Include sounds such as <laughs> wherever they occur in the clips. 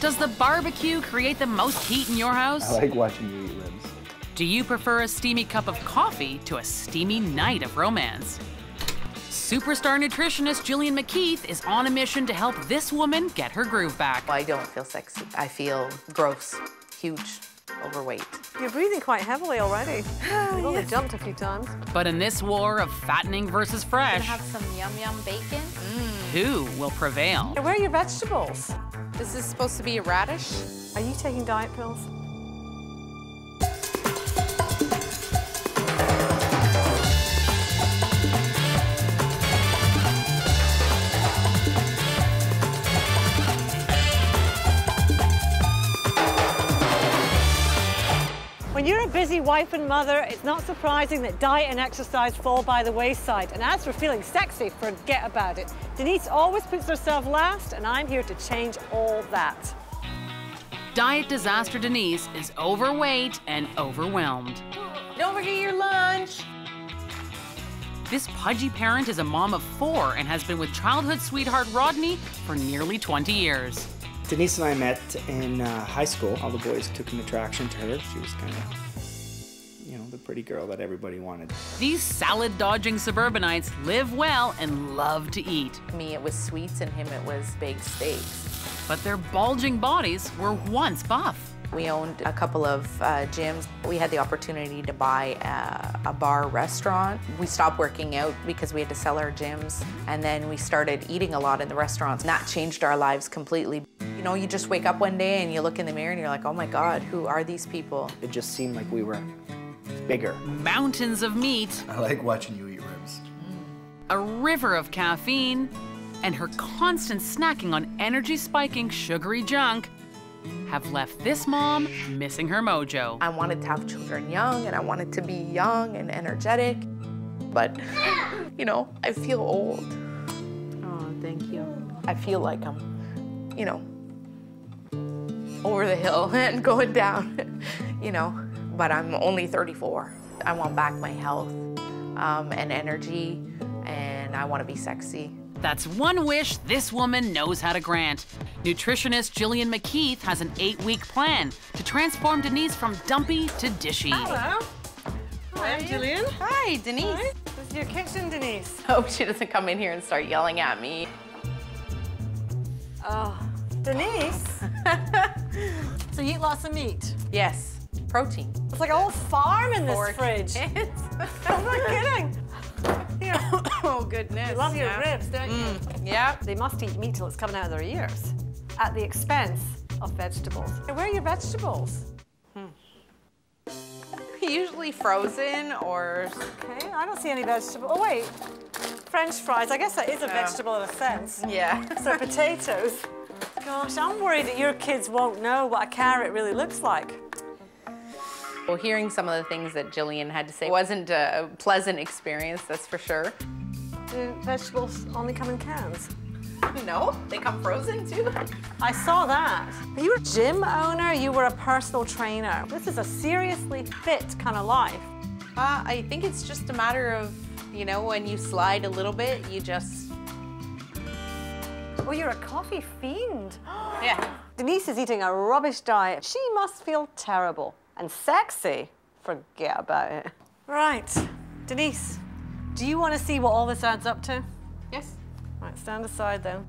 Does the barbecue create the most heat in your house? I like watching you eat ribs. Do you prefer a steamy cup of coffee to a steamy night of romance? Superstar nutritionist Gillian McKeith is on a mission to help this woman get her groove back. I don't feel sexy. I feel gross, huge, overweight. You're breathing quite heavily already. <sighs> You've only jumped a few times. But in this war of fattening versus fresh, have some yum yum bacon. Mm. who will prevail? Where are your vegetables? This is supposed to be a radish? Are you taking diet pills? A busy wife and mother, it's not surprising that diet and exercise fall by the wayside. And as for feeling sexy, forget about it. Denise always puts herself last, and I'm here to change all that. Diet disaster Denise is overweight and overwhelmed. Don't forget your lunch. This pudgy parent is a mom of four and has been with childhood sweetheart Rodney for nearly 20 years. Denise and I met in uh, high school. All the boys took an attraction to her. She was kind of, you know, the pretty girl that everybody wanted. These salad dodging suburbanites live well and love to eat, Me, it was sweets, and him, it was big steaks. but their bulging bodies were once buff. We owned a couple of uh, gyms. We had the opportunity to buy a, a bar restaurant. We stopped working out because we had to sell our gyms, and then we started eating a lot in the restaurants. And that changed our lives completely. You know, you just wake up one day and you look in the mirror and you're like, oh my God, who are these people? It just seemed like we were bigger. Mountains of meat, I like watching you eat ribs. a river of caffeine, and her constant snacking on energy spiking sugary junk have left this mom missing her mojo. I wanted to have children young and I wanted to be young and energetic. But, you know, I feel old. Oh, thank you. I feel like I'm, you know, over the hill <laughs> and going down, <laughs> you know, but I'm only 34. I want back my health um, and energy, and I want to be sexy. That's one wish this woman knows how to grant. Nutritionist Gillian McKeith has an eight week plan to transform Denise from dumpy to dishy. Hello. Hi, I'm Gillian. Hi, Denise. This is your kitchen, Denise. Hope <laughs> she doesn't come in here and start yelling at me. Oh, Denise. <laughs> so you eat lots of meat. Yes, protein. It's like a whole farm in this Four fridge. <laughs> I'm not kidding. Here, <coughs> oh goodness. you love your yeah. ribs, don't you? Mm. Yeah. They must eat meat till it's coming out of their ears, at the expense of vegetables. Where are your vegetables? Hmm. <laughs> Usually frozen or Okay, I don't see any vegetables. Oh wait, French fries. I guess that is a vegetable in a sense. yeah. So <laughs> potatoes. Gosh, I'm worried that your kids won't know what a carrot really looks like. Well, hearing some of the things that Gillian had to say wasn't a pleasant experience, that's for sure. Do vegetables only come in cans? No, they come frozen too. I saw that. You were a gym owner? You were a personal trainer. This is a seriously fit kind of life. Uh, I think it's just a matter of, you know, when you slide a little bit, you just, Oh, you're a coffee fiend. <gasps> yeah. Denise is eating a rubbish diet. She must feel terrible. And sexy? Forget about it. Right. Denise, do you want to see what all this adds up to? Yes. Right, stand aside then.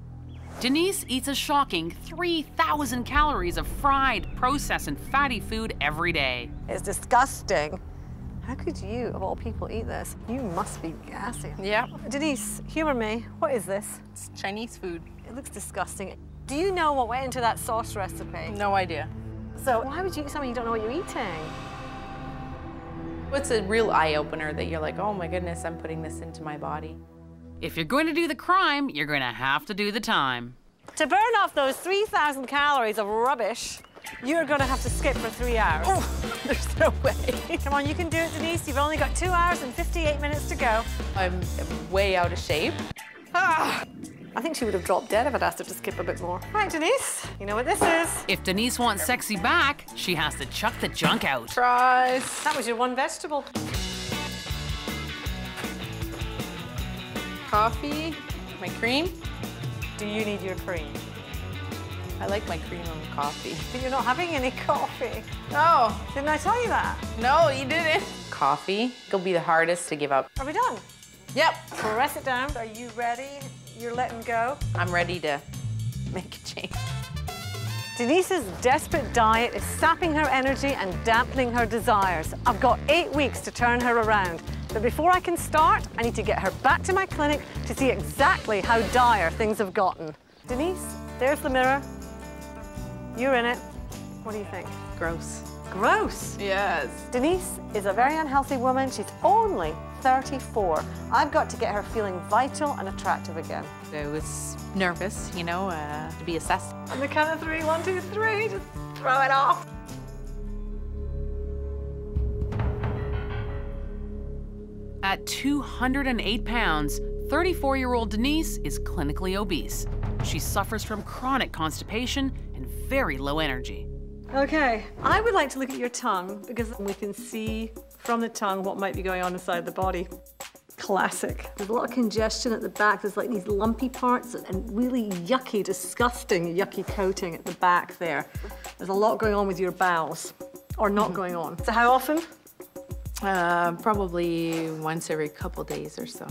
Denise eats a shocking 3,000 calories of fried, processed, and fatty food every day. It's disgusting. How could you, of all people, eat this? You must be gassy. Yeah. Denise, humor me. What is this? It's Chinese food. It looks disgusting. Do you know what went into that sauce recipe? No idea. So why would you eat something you don't know what you're eating? What's a real eye opener that you're like, oh my goodness, I'm putting this into my body? If you're going to do the crime, you're going to have to do the time. To burn off those 3,000 calories of rubbish, you're going to have to skip for three hours. Oh, <laughs> there's no way. <laughs> Come on, you can do it, Denise. You've only got two hours and 58 minutes to go. I'm way out of shape. Ah. I think she would have dropped dead if I'd asked her to skip a bit more. Right, Denise, you know what this is. If Denise wants sexy back, she has to chuck the junk out. Fries. That was your one vegetable. Coffee. My cream. Do you need your cream? I like my cream on coffee. But you're not having any coffee. No, Didn't I tell you that? no, you didn't. Coffee It'll be the hardest to give up. Are we done? Yep, Press it down. Are you ready? You're letting go. I'm ready to make a change. Denise's desperate diet is sapping her energy and dampening her desires. I've got eight weeks to turn her around. But before I can start, I need to get her back to my clinic to see exactly how dire things have gotten. Denise, there's the mirror. You're in it. What do you think? Gross. Gross. Yes. Denise is a very unhealthy woman. She's only 34. I've got to get her feeling vital and attractive again. I was nervous, you know, uh, to be assessed. On the count of three, one, two, three, just throw it off. At 208 pounds, 34 year old Denise is clinically obese. She suffers from chronic constipation and very low energy. Okay, I would like to look at your tongue because we can see from the tongue what might be going on inside the body. Classic. There's a lot of congestion at the back. There's like these lumpy parts and- and really yucky, disgusting, yucky coating at the back there. There's a lot going on with your bowels, or not going on. So how often? Uh, probably once every couple days or so.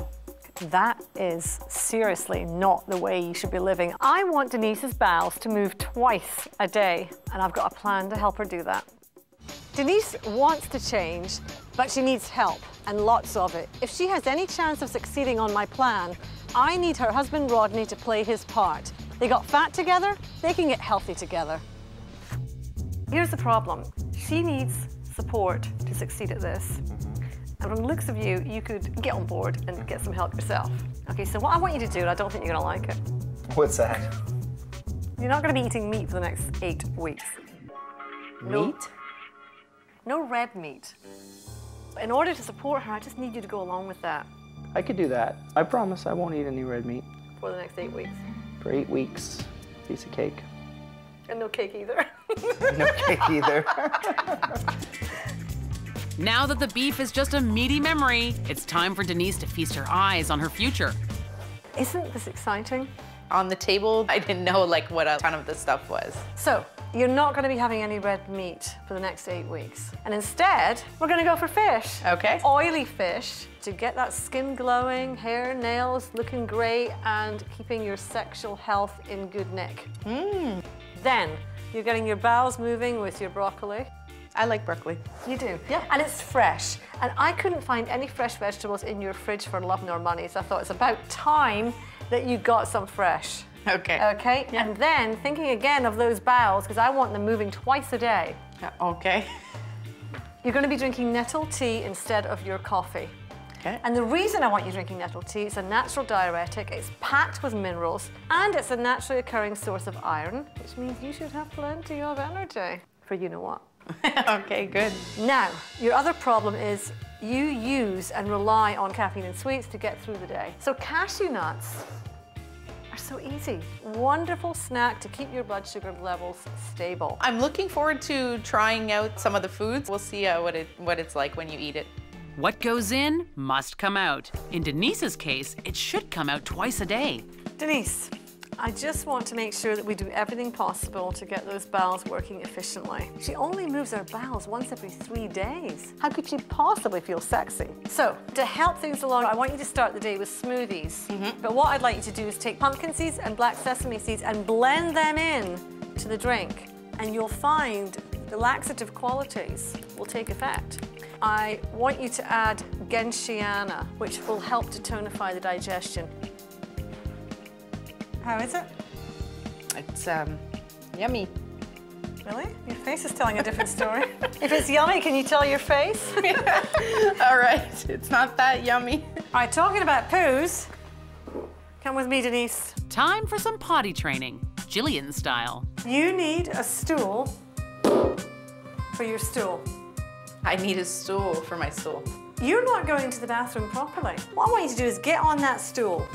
That is seriously not the way you should be living. I want Denise's bowels to move twice a day, and I've got a plan to help her do that. Denise wants to change, but she needs help, and lots of it. If she has any chance of succeeding on my plan, I need her husband Rodney to play his part. They got fat together, they can get healthy together. Here's the problem. She needs support to succeed at this. And from the looks of you, you could get on board and get some help yourself. Okay, so what I want you to do, and I don't think you're gonna like it, What's that? you're not gonna be eating meat for the next eight weeks. No- Meat? No red meat. In order to support her, I just need you to go along with that I could do that. I promise I won't eat any red meat for the next eight weeks. for eight weeks. Piece of cake. And no cake either. No cake either. <laughs> Now that the beef is just a meaty memory, it's time for Denise to feast her eyes on her future. Isn't this exciting? On the table, <laughs> I didn't know like what a ton of this stuff was. So, you're not gonna be having any red meat for the next eight weeks. And instead, we're gonna go for fish. Okay. Oily fish to get that skin glowing, hair, nails looking great, and keeping your sexual health in good nick. Hmm. Then, you're getting your bowels moving with your broccoli. I like broccoli. You do? Yeah. And it's fresh. And I couldn't find any fresh vegetables in your fridge for love nor money, so I thought it's about time that you got some fresh. Okay. Okay? And then thinking again of those bowels, because I want them moving twice a day, Uh, Okay. <laughs> you're going to be drinking nettle tea instead of your coffee. Okay. And the reason I want you drinking nettle tea, it's a natural diuretic, it's packed with minerals, and it's a naturally occurring source of iron, which means you should have plenty of energy for you know what. <laughs> okay, good. Now, your other problem is you use and rely on caffeine and sweets to get through the day. So cashew nuts are so easy. Wonderful snack to keep your blood sugar levels stable. I'm looking forward to trying out some of the foods. We'll see uh, what it what it's like when you eat it. What goes in must come out. In Denise's case, it should come out twice a day. Denise, I just want to make sure that we do everything possible to get those bowels working efficiently. She only moves her bowels once every three days. How could she possibly feel sexy? So, to help things along, I want you to start the day with smoothies. Mm-hmm. But what I'd like you to do is take pumpkin seeds and black sesame seeds and blend them in to the drink. And you'll find the laxative qualities will take effect. I want you to add gentiana, which will help to tonify the digestion. How is it? It's um, yummy. Really? Your face is telling a different story. <laughs> if it's yummy, can you tell your face? <laughs> All right, it's not that yummy. All right, talking about poos, come with me, Denise. Time for some potty training, Gillian style. You need a stool for your stool. I need a stool for my stool. You're not going to the bathroom properly. What I want you to do is get on that stool.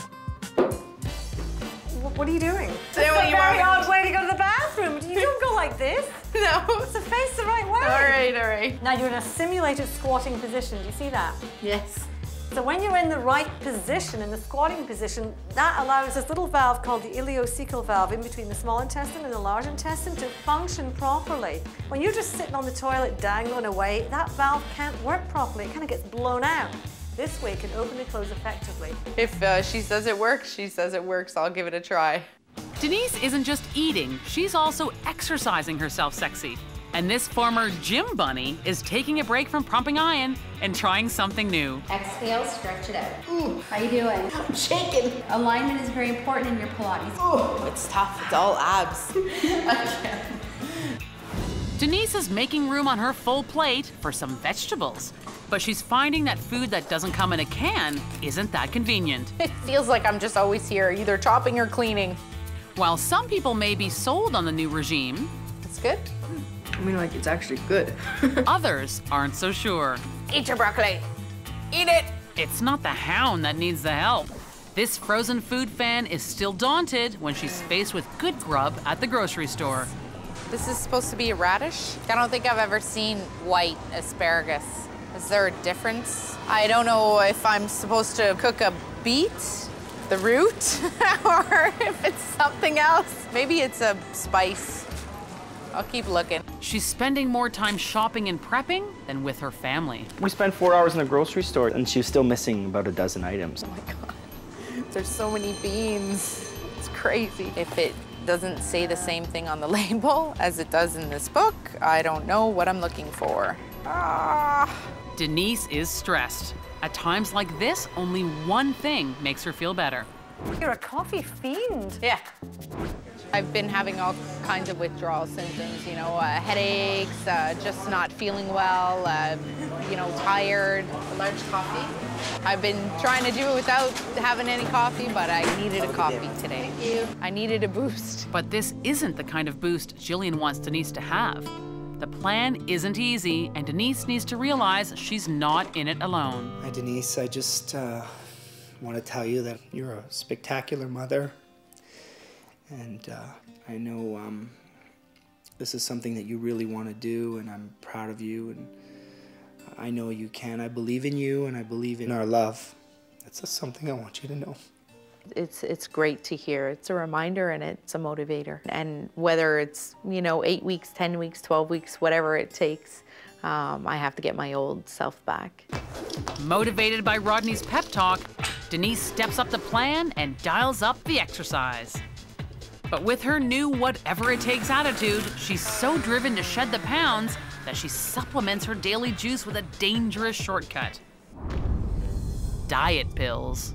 Wh- What are you doing? It's what a you very want. odd way to go to the bathroom. You don't go like this. <laughs> No. So face the right way. All right, all right. Now you're in a simulated squatting position. Do you see that? Yes. So when you're in the right position, in the squatting position, that allows this little valve called the ileocecal valve in between the small intestine and the large intestine to function properly. When you're just sitting on the toilet dangling away, that valve can't work properly. It kind of gets blown out. This way it can open and close effectively. If uh, she says it works, she says it works. I'll give it a try. Denise isn't just eating, she's also exercising herself sexy. And this former gym bunny is taking a break from pumping iron and trying something new. Exhale, stretch it out. Ooh, how you doing? <laughs> I'm shaking. Alignment is very important in your Pilates. Oh, it's tough. It's all abs. <laughs> Denise is making room on her full plate for some vegetables. But she's finding that food that doesn't come in a can isn't that convenient. It feels like I'm just always here, either chopping or cleaning. While some people may be sold on the new regime, It's good. I mean, like, it's actually good. <laughs> others aren't so sure. Eat your broccoli. Eat it. It's not the hound that needs the help. This frozen food fan is still daunted when she's faced with good grub at the grocery store. This is supposed to be a radish. I don't think I've ever seen white asparagus. Is there a difference? I don't know if I'm supposed to cook a beet, the root, <laughs> or if it's something else. Maybe it's a spice. I'll keep looking. She's spending more time shopping and prepping than with her family. We spent four hours in the grocery store and she was still missing about a dozen items. Oh my God, there's so many beans. It's crazy. If it doesn't say the same thing on the <laughs> label as it does in this book, I don't know what I'm looking for. Ah. Denise is stressed. At times like this, only one thing makes her feel better. You're a coffee fiend. Yeah. I've been having all kinds of withdrawal symptoms, you know, uh, headaches, uh, just not feeling well, uh, you know, tired. A large coffee? I've been trying to do it without having any coffee, but I needed a coffee today. Thank you. I needed a boost. But this isn't the kind of boost Gillian wants Denise to have. The plan isn't easy, and Denise needs to realize she's not in it alone. Hi, Denise. I just uh, want to tell you that you're a spectacular mother. And uh, I know um, this is something that you really want to do, and I'm proud of you. And I know you can. I believe in you, and I believe in our love. That's just something I want you to know. It's, it's great to hear. It's a reminder and it's a motivator. And whether it's, you know, eight weeks, 10 weeks, 12 weeks, whatever it takes, um, I have to get my old self back. Motivated by Rodney's pep talk, Denise steps up the plan and dials up the exercise. But with her new whatever it takes attitude, she's so driven to shed the pounds that she supplements her daily juice with a dangerous shortcut diet pills.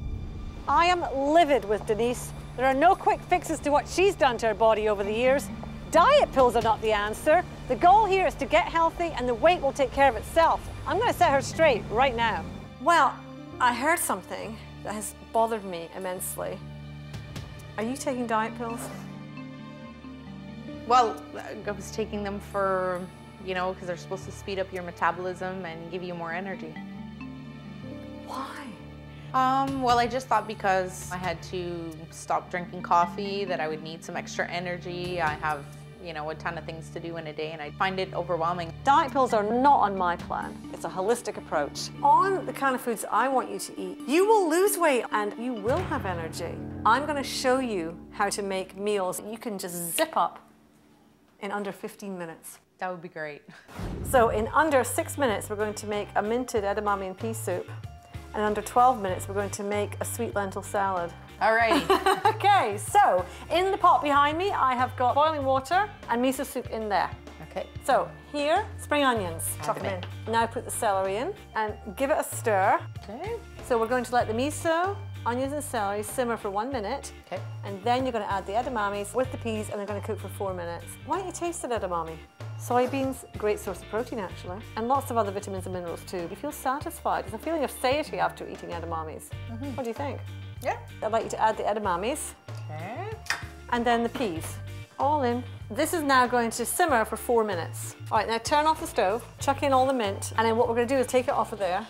I am livid with Denise. There are no quick fixes to what she's done to her body over the years. Diet pills are not the answer. The goal here is to get healthy and the weight will take care of itself. I'm going to set her straight right now. Well, I heard something that has bothered me immensely. Are you taking diet pills? Well, I was taking them for, you know, because they're supposed to speed up your metabolism and give you more energy. Why? Um, well, I just thought because I had to stop drinking coffee that I would need some extra energy. I have, you know, a ton of things to do in a day and I find it overwhelming. Diet pills are not on my plan. It's a holistic approach. On the kind of foods I want you to eat, you will lose weight and you will have energy. I'm going to show you how to make meals you can just zip up in under 15 minutes. That would be great. So in under six minutes, we're going to make a minted edamame and pea soup. And under 12 minutes, we're going to make a sweet lentil salad. Alrighty. <laughs> okay, so in the pot behind me, I have got boiling water and miso soup in there. okay. So here, spring onions, Add chop them them in. Now put the celery in and give it a stir. Okay. So we're going to let the miso, onions and celery simmer for one minute. Okay. And then you're going to add the edamames with the peas and they're going to cook for four minutes. Why don't you taste the edamame? Soybeans, great source of protein actually, and lots of other vitamins and minerals too. You feel satisfied. There's a feeling of satiety after eating edamames. Mm-hmm. What do you think? Yeah. I'd like you to add the edamames Okay. and then the peas. All in. This is now going to simmer for four minutes. All right, now turn off the stove, chuck in all the mint, and then what we're going to do is take it off of there.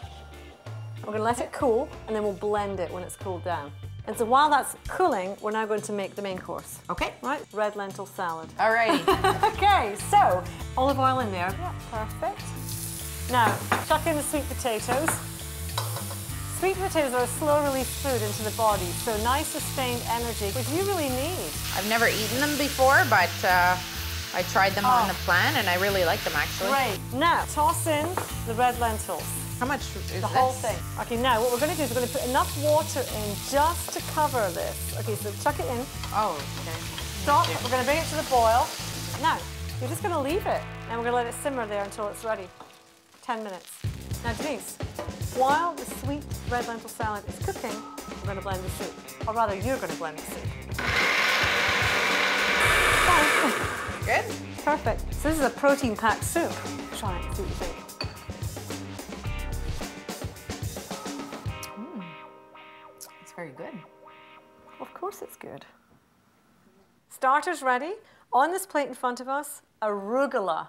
We're going to let it cool, and then we'll blend it when it's cooled down. And so while that's cooling, we're now going to make the main course. Okay. Right, red lentil salad. Alrighty. <laughs> okay, so olive oil in there. Yeah, perfect. Now, chuck in the sweet potatoes. Sweet potatoes are a slow release food into the body, so nice sustained energy, which you really need. I've never eaten them before, but uh, I tried them on Oh. the plan and I really like them actually. Great. Now, toss in the red lentils. How much is The whole this? thing. Okay, now what we're going to do is we're going to put enough water in just to cover this. Okay, so chuck it in. Oh, okay. Stop. We're going to bring it to the boil. Now, you're just going to leave it, and we're going to let it simmer there until it's ready. 10 minutes. Now, Denise, while the sweet red lentil salad is cooking, we're going to blend the soup. Or rather, you're going to blend the soup. Good. Perfect. So this is a protein-packed soup. Try it see what you think. Course it's good. Starters ready. On this plate in front of us, arugula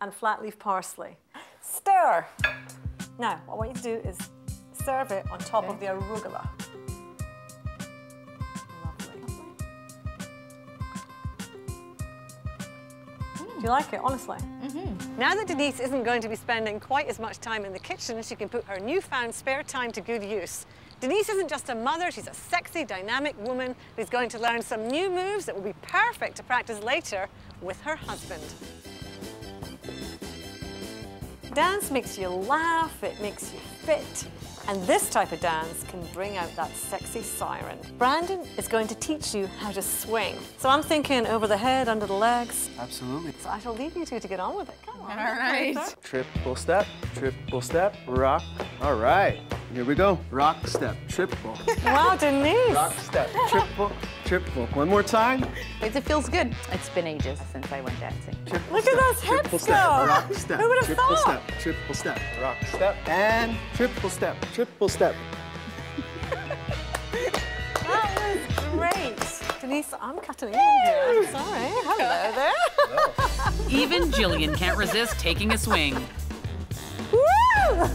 and flat leaf parsley. Stir. Now, what I want you to do is serve it on top of the arugula. Lovely. Do you like it, honestly? Mm-hmm. Now that Denise isn't going to be spending quite as much time in the kitchen, she can put her newfound spare time to good use. Denise isn't just a mother, she's a sexy, dynamic woman who's going to learn some new moves that will be perfect to practice later with her husband. Dance makes you laugh, it makes you fit, and this type of dance can bring out that sexy siren. Brandon is going to teach you how to swing. So I'm thinking over the head, under the legs. Absolutely. So I shall leave you two to get on with it. Come on. All right. Triple step, triple step, rock. All right, here we go. Rock, step, triple. <laughs> Wow, Denise. rock, step, triple, triple. One more time. It, it feels good. It's been ages since I went dancing. Triple Look at those hips triple step, go. rock, step. Who would have triple thought? step, triple step, rock, step, and triple step, triple step. That was great. Denise, I'm cutting in here. I'm sorry. Hello there. Even Gillian can't resist taking a swing. Woo!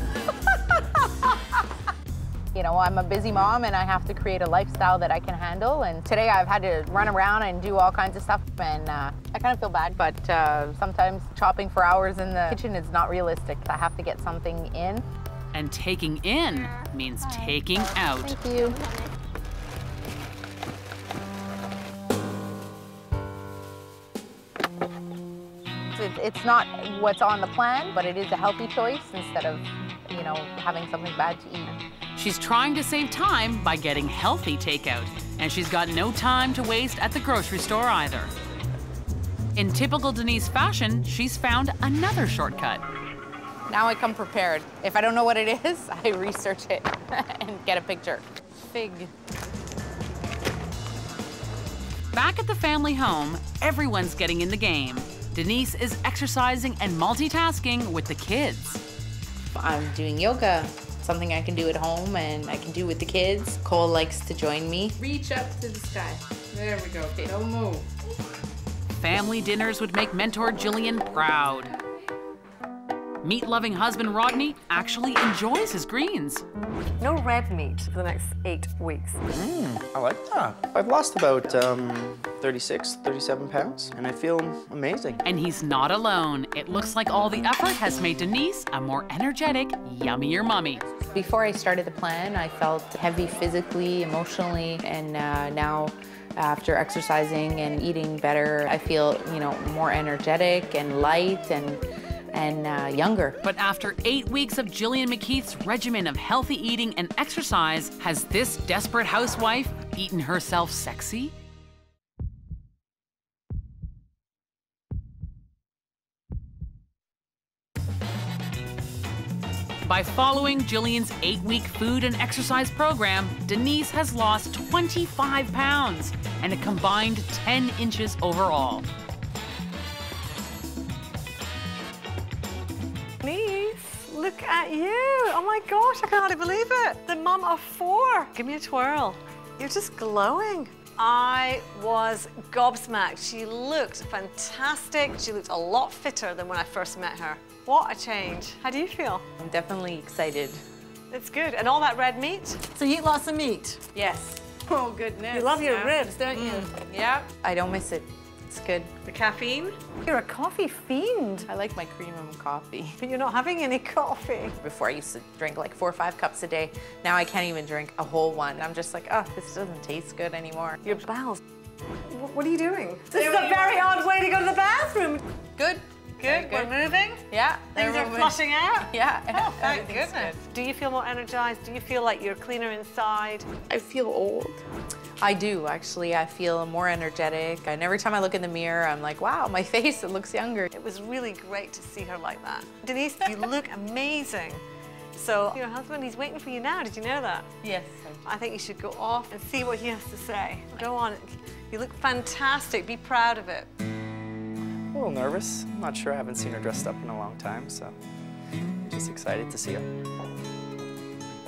You know, I'm a busy mom and I have to create a lifestyle that I can handle. And today I've had to run around and do all kinds of stuff. And uh, I kind of feel bad, but uh, sometimes chopping for hours in the kitchen is not realistic. I have to get something in. And taking in means taking out. Thank you. It's not what's on the plan, but it is a healthy choice instead of, you know, having something bad to eat. She's trying to save time by getting healthy takeout, and she's got no time to waste at the grocery store either. In typical Denise fashion, she's found another shortcut. Now I come prepared. If I don't know what it is, <laughs> I research it <laughs> and get a picture. Fig. Back at the family home, everyone's getting in the game. Denise is exercising and multitasking with the kids. I'm doing yoga, something I can do at home and I can do with the kids. Cole likes to join me. Reach up to the sky. There we go. Okay, don't move. Family dinners would make mentor Gillian proud. Meat loving husband Rodney actually enjoys his greens. No red meat for the next eight weeks. I like that. I've lost about um, 36, 37 pounds, and I feel amazing. And he's not alone. It looks like all the effort has made Denise a more energetic, yummier mummy. Before I started the plan, I felt heavy physically, emotionally, and uh, now after exercising and eating better, I feel, you know, more energetic and light and and uh, younger. But after eight weeks of Gillian McKeith's regimen of healthy eating and exercise, has this desperate housewife eaten herself sexy? By following Gillian's eight week food and exercise program, Denise has lost 25 pounds and a combined 10 inches overall. Denise, look at you. Oh my gosh, I can hardly believe it. The mum of four. Give me a twirl. You're just glowing. I was gobsmacked. She looked fantastic. She looked a lot fitter than when I first met her. What a change. How do you feel? I'm definitely excited. It's good. And all that red meat? So you eat lots of meat. Yes. Oh goodness. You love your ribs, don't you? Mm. Yeah. I don't miss it. It's good. The caffeine? You're a coffee fiend. I like my cream and coffee. But you're not having any coffee. Before I used to drink like four or five cups a day. Now I can't even drink a whole one. I'm just like, oh, this doesn't taste good anymore. Your bowels. What are you doing? This is a very odd way to go to the bathroom. Good. Good. We're moving. Yeah. Things they're are moving. flushing out. <laughs> Yeah. Oh, thank everything's goodness. Do you feel more energized? Do you feel like you're cleaner inside? I feel old. I do, actually. I feel more energetic. And every time I look in the mirror, I'm like, wow, my <laughs> face, it looks younger. It was really great to see her like that. Denise, you look amazing. So your husband, he's waiting for you now. Did you know that? Yes. I think you should go off and see what he has to say. Go on. You look fantastic. Be proud of it. A little nervous. I'm not sure. I haven't seen her dressed up in a long time, so I'm just excited to see her.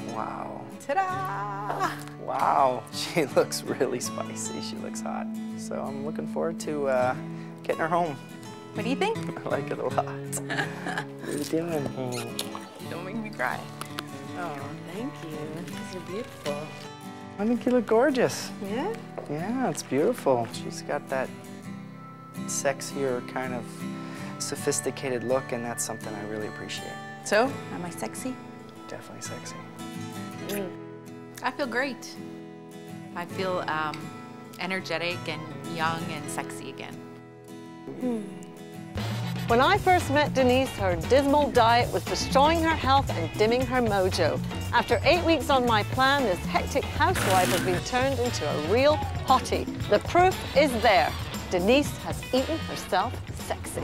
Wow. Ta-da! Wow. She <laughs> looks really spicy. She looks hot. So I'm looking forward to uh, getting her home. What do you think? <laughs> I like it a lot. <laughs> what are you doing? Don't make me cry. Oh, thank you. These are beautiful. I think you look gorgeous. Yeah? Yeah, it's beautiful. She's got that sexier kind of sophisticated look, and that's something I really appreciate. So, am I sexy? Definitely sexy. I feel great. I feel um, energetic and young and sexy again. When I first met Denise, her dismal diet was destroying her health and dimming her mojo. After eight weeks on my plan, this hectic housewife has been turned into a real hottie. The proof is there. Denise has eaten herself sexy.